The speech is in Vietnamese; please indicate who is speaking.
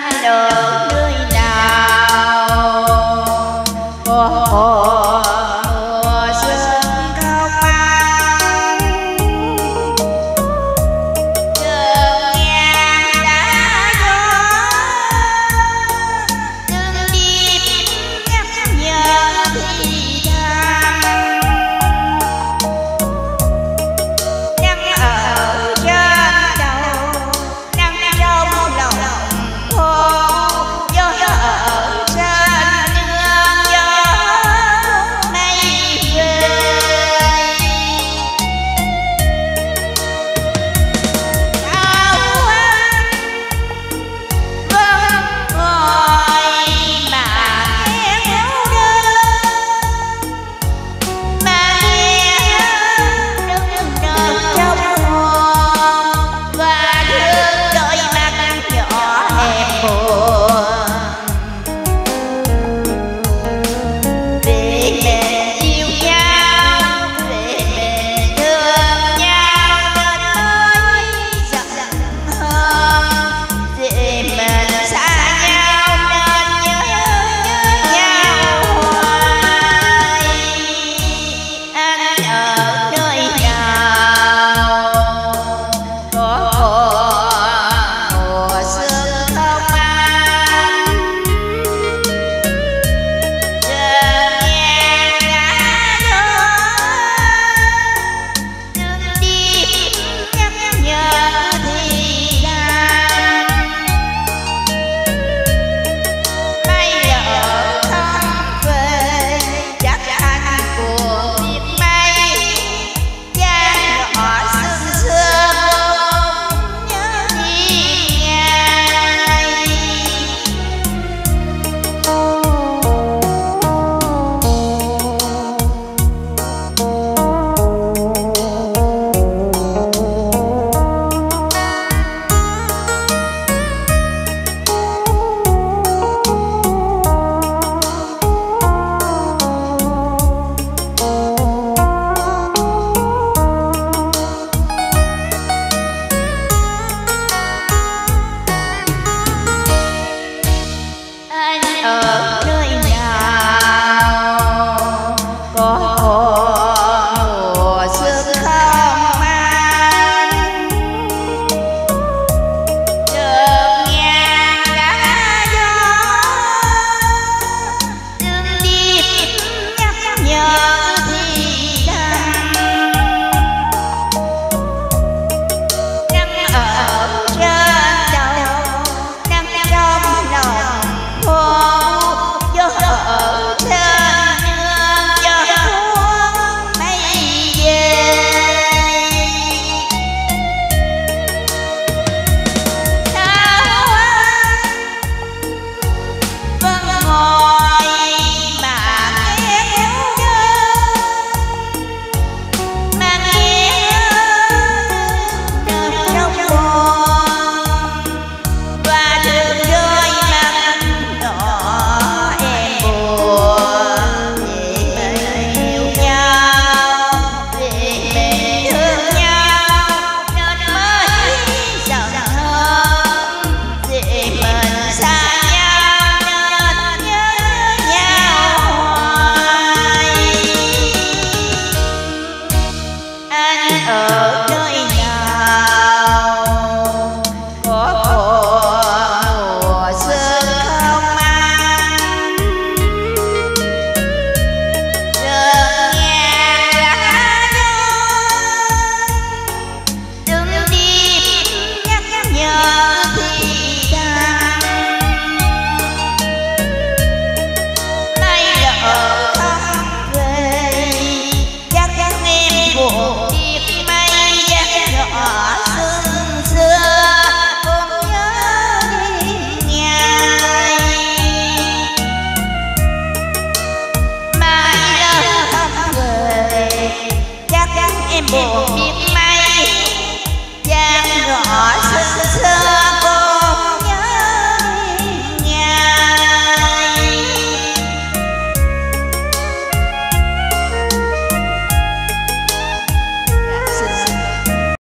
Speaker 1: trên đường oh.